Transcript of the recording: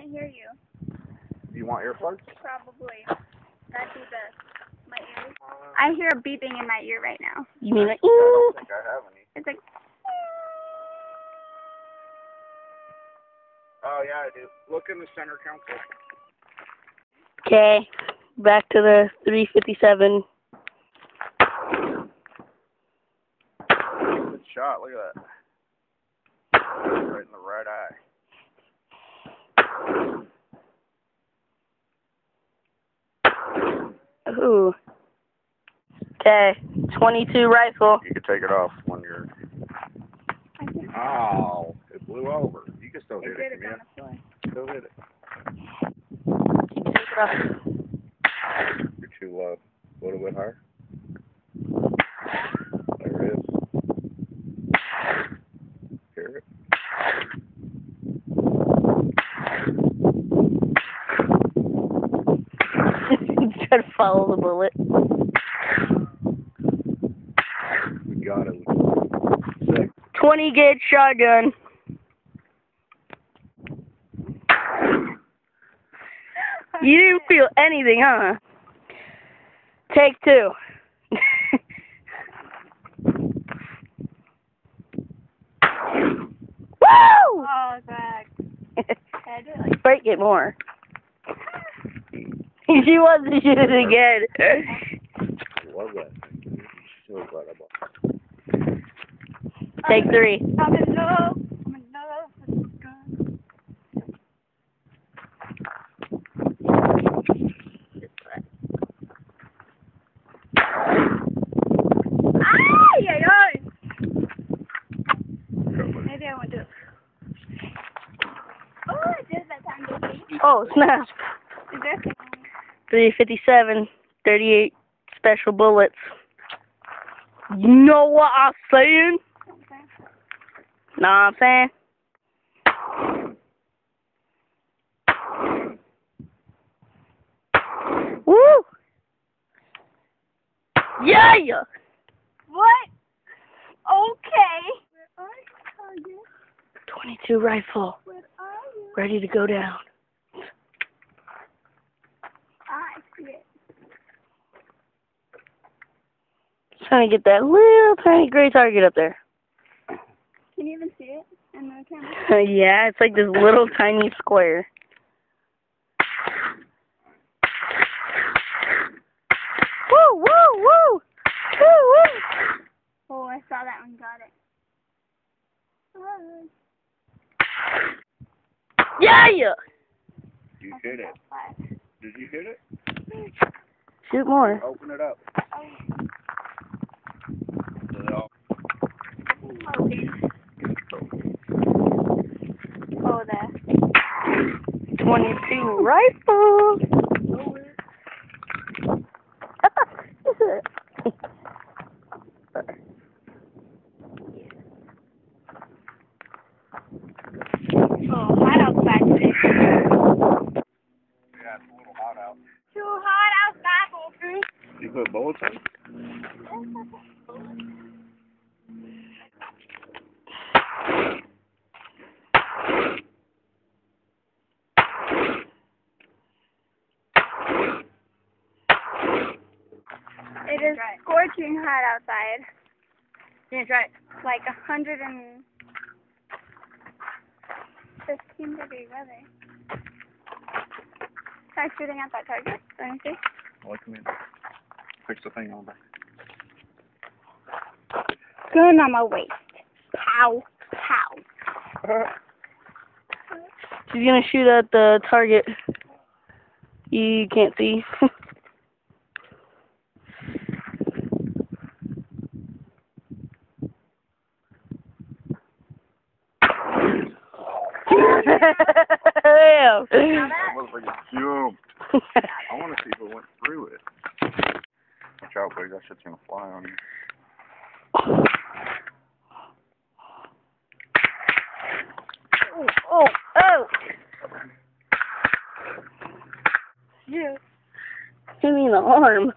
can't hear you. Do you want earplugs? Probably. That'd be the my ears. I hear a beeping in my ear right now. You mean like, I don't think I have any. It's like Oh yeah, I do. Look in the center console. okay, back to the 357. Good shot. Look at that. Right in the right eye. Ooh. Okay, 22 rifle. You can take it off when you're. Oh, it blew over. You can still it hit did it, it on man. the floor. Still hit it. Take it off. You're too low. A little bit higher. There it is. Hear it? Try to follow the bullet. We got it. Sick. 20 gauge shotgun. You didn't feel anything, huh? Take two. Woo! Oh, God. I did like Break it more. she wants to shoot it again. I love that thing. So glad I bought it. Take three. I'm in love. I'm in love with. Ay, ay, ay. Maybe I won't do it. Oh, I did that time. Oh, snap. Is there a second 357, 38 special bullets. You know what I'm saying? one? Okay. Know what I'm saying? Woo! Yeah! What? Okay. Where are you, 22 rifle, Where are you? ready to go down. I see it. Trying to get that little tiny gray target up there. Can you even see it in the camera? yeah, it's like this little tiny square. Woo, woo, woo! Woo, woo! Oh, I saw that one. Got it. Oh, Yeah! You hit it. Did you hit it? Shoot more. Open it up. Oh, Did it all- okay. Oh, there. 22 rifle! Oh, hot outside today. Yeah, it's a little hot out. Too hot outside, Wolfie. You put bullets in? It is scorching hot outside. Yeah, try it. Like a hundred and fifteen degree weather. Try shooting at that target. Let me see. Look at me. Fix the thing on back. Gun on my waist. Pow. Pow. She's gonna shoot at the target. You can't see. Damn. Almost like it jumped. I want to see if it went through it. Watch out, buddy. That shit's gonna fly on you. oh, oh. oh. Yeah. Give me the arm.